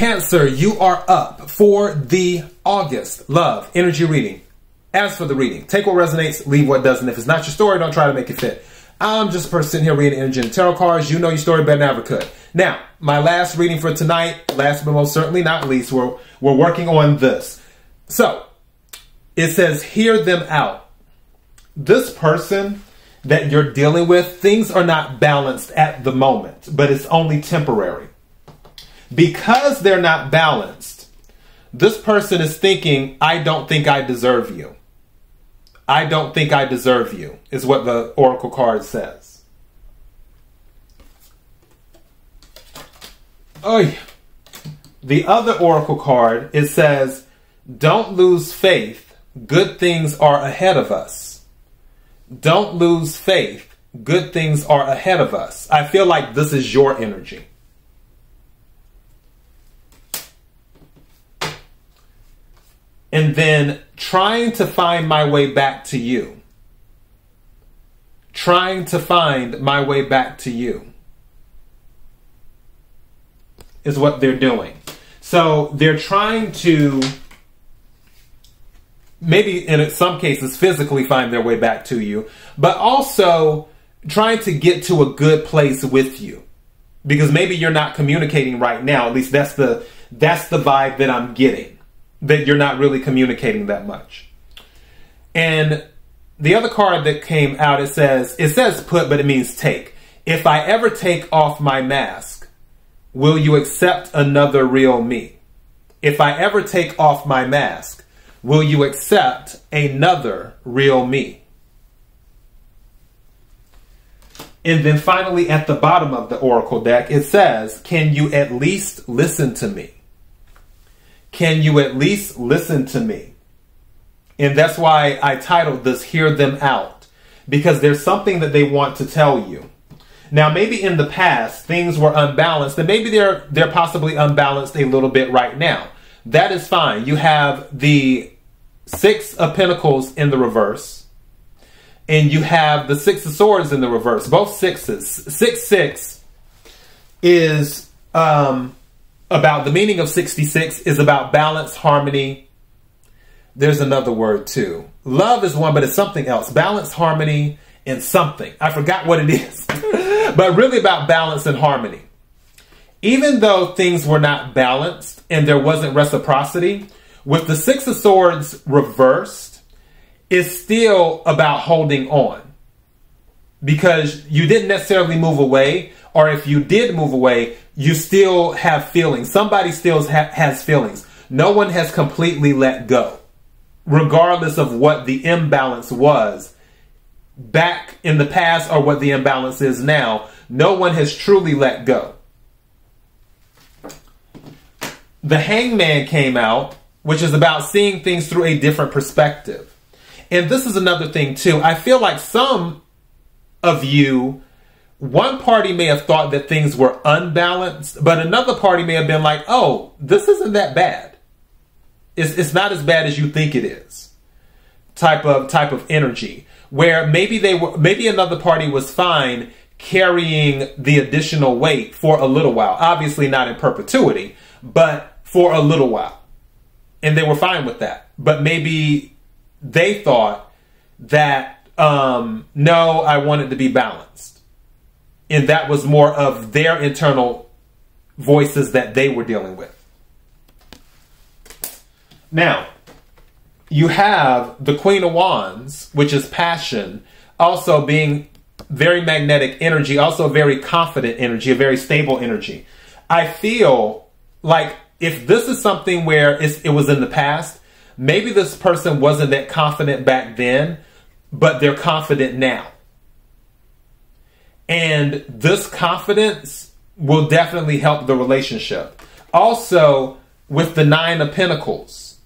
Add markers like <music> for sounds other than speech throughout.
Cancer, you are up for the August love energy reading. As for the reading, take what resonates, leave what doesn't. If it's not your story, don't try to make it fit. I'm just a person sitting here reading energy and tarot cards. You know your story better than I ever could. Now, my last reading for tonight, last but most certainly not least, we're, we're working on this. So, it says, hear them out. This person that you're dealing with, things are not balanced at the moment, but it's only temporary. Because they're not balanced, this person is thinking, I don't think I deserve you. I don't think I deserve you, is what the Oracle card says. Oh, the other Oracle card, it says, Don't lose faith. Good things are ahead of us. Don't lose faith. Good things are ahead of us. I feel like this is your energy. And then trying to find my way back to you. Trying to find my way back to you is what they're doing. So they're trying to maybe in some cases physically find their way back to you, but also trying to get to a good place with you. Because maybe you're not communicating right now. At least that's the that's the vibe that I'm getting that you're not really communicating that much. And the other card that came out, it says, it says put, but it means take. If I ever take off my mask, will you accept another real me? If I ever take off my mask, will you accept another real me? And then finally, at the bottom of the Oracle deck, it says, Can you at least listen to me? Can you at least listen to me? And that's why I titled this Hear Them Out, because there's something that they want to tell you. Now, maybe in the past things were unbalanced, and maybe they're they're possibly unbalanced a little bit right now. That is fine. You have the six of pentacles in the reverse, and you have the six of swords in the reverse. Both sixes. Six six is um, about the meaning of 66 is about balance, harmony. There's another word too. Love is one, but it's something else. Balance, harmony, and something. I forgot what it is, <laughs> but really about balance and harmony. Even though things were not balanced and there wasn't reciprocity, with the Six of Swords reversed, it's still about holding on. Because you didn't necessarily move away, or if you did move away, you still have feelings. Somebody still ha- has feelings. No one has completely let go, regardless of what the imbalance was back in the past or what the imbalance is now. No one has truly let go. The Hangman came out, which is about seeing things through a different perspective. And this is another thing, too. I feel like some of you one party may have thought that things were unbalanced, but another party may have been like, oh, this isn't that bad. It's, it's not as bad as you think it is. Type of type of energy. Where maybe they were maybe another party was fine carrying the additional weight for a little while. Obviously not in perpetuity, but for a little while. And they were fine with that. But maybe they thought that um, no, I want it to be balanced and that was more of their internal voices that they were dealing with. Now, you have the Queen of Wands, which is passion, also being very magnetic energy, also very confident energy, a very stable energy. I feel like if this is something where it was in the past, maybe this person wasn't that confident back then, but they're confident now. And this confidence will definitely help the relationship. Also, with the Nine of Pentacles,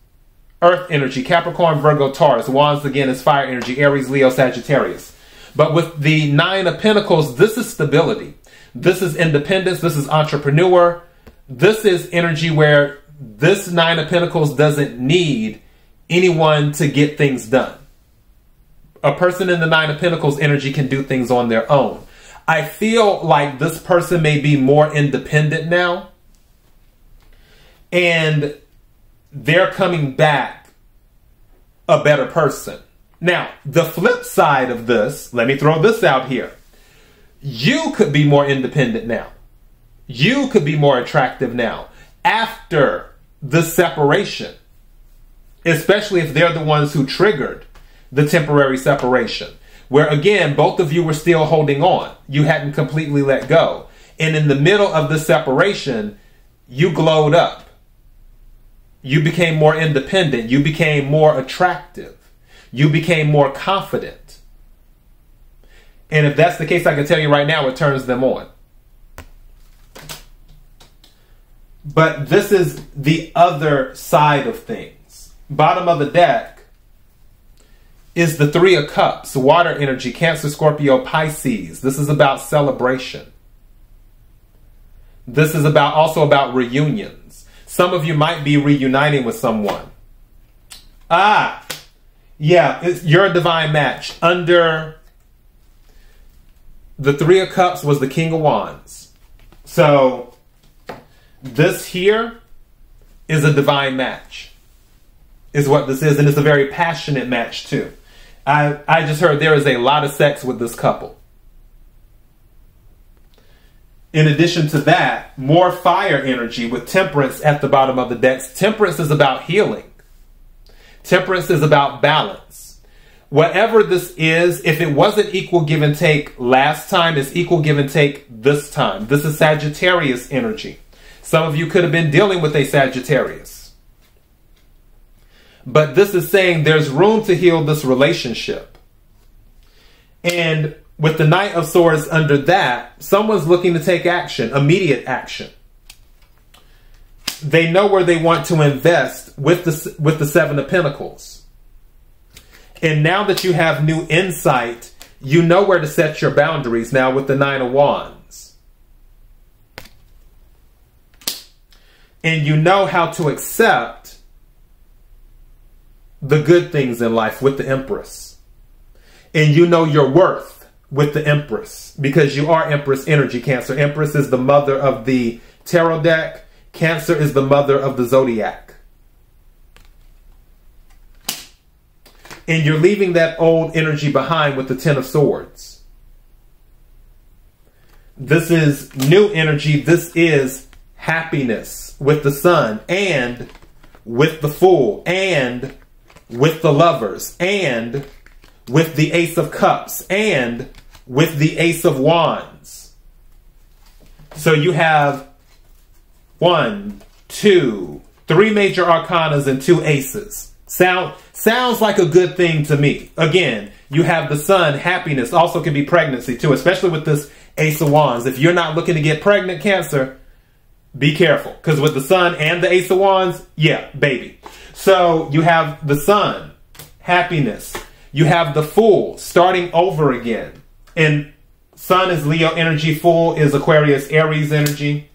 Earth energy, Capricorn, Virgo, Taurus, Wands again is fire energy, Aries, Leo, Sagittarius. But with the Nine of Pentacles, this is stability. This is independence. This is entrepreneur. This is energy where this Nine of Pentacles doesn't need anyone to get things done. A person in the Nine of Pentacles energy can do things on their own. I feel like this person may be more independent now. and they're coming back a better person. Now, the flip side of this, let me throw this out here. You could be more independent now. You could be more attractive now after the separation, especially if they're the ones who triggered the temporary separation, where again, both of you were still holding on. You hadn't completely let go. And in the middle of the separation, you glowed up. You became more independent. You became more attractive. You became more confident. And if that's the case, I can tell you right now, it turns them on. But this is the other side of things. Bottom of the deck is the Three of Cups, water energy, Cancer, Scorpio, Pisces. This is about celebration. This is about also about reunions. Some of you might be reuniting with someone. Ah, yeah, you're a divine match. Under the Three of Cups was the King of Wands. So this here is a divine match, is what this is, and it's a very passionate match too. I I just heard there is a lot of sex with this couple. In addition to that, more fire energy with temperance at the bottom of the decks. Temperance is about healing. Temperance is about balance. Whatever this is, if it wasn't equal give and take last time, it's equal give and take this time. This is Sagittarius energy. Some of you could have been dealing with a Sagittarius. But this is saying there's room to heal this relationship. And with the Knight of Swords under that, someone's looking to take action, immediate action. They know where they want to invest with the with the Seven of Pentacles. And now that you have new insight, you know where to set your boundaries now with the Nine of Wands. And you know how to accept the good things in life with the Empress. And you know your worth with the Empress because you are Empress energy, Cancer. Empress is the mother of the tarot deck, Cancer is the mother of the zodiac. And you're leaving that old energy behind with the Ten of Swords. This is new energy. This is happiness with the sun and with the fool and with the lovers and with the ace of cups and with the Ace of Wands. So you have one, two, three major arcanas and two aces. Sound sounds like a good thing to me. Again, you have the sun, happiness, also can be pregnancy too, especially with this ace of wands. If you're not looking to get pregnant, cancer, be careful. Because with the sun and the ace of wands, yeah, baby. So you have the sun, happiness. You have the fool, starting over again. And Sun is Leo energy, Fool is Aquarius, Aries energy.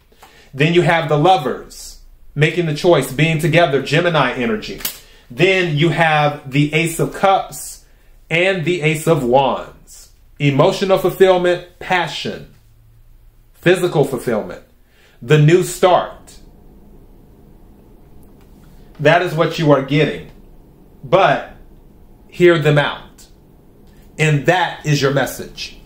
Then you have the lovers making the choice, being together, Gemini energy. Then you have the Ace of Cups and the Ace of Wands. Emotional fulfillment, passion, physical fulfillment, the new start. That is what you are getting. But hear them out. And that is your message.